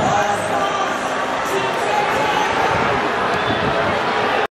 Amen.